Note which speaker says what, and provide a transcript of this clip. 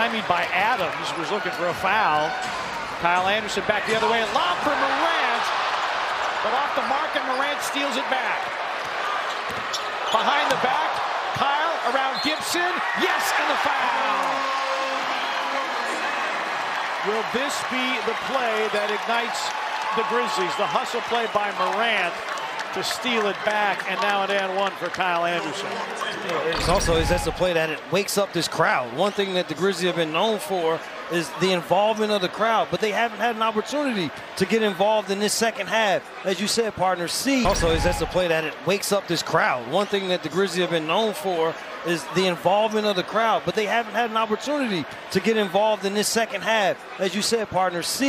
Speaker 1: Timed by Adams was looking for a foul. Kyle Anderson back the other way. A lob for Morant. But off the mark and Morant steals it back. Behind the back. Kyle around Gibson. Yes, and the foul. Will this be the play that ignites the Grizzlies? The hustle play by Morant to steal it back, and now an and one for Kyle Anderson.
Speaker 2: It's also is that's the play that it wakes up this crowd. One thing that the Grizzlies have been known for is the involvement of the crowd, but they haven't had an opportunity to get involved in this second half. As you said, partner, C. Also is that's the play that it wakes up this crowd. One thing that the Grizzlies have been known for is the involvement of the crowd, but they haven't had an opportunity to get involved in this second half. As you said, partner, C.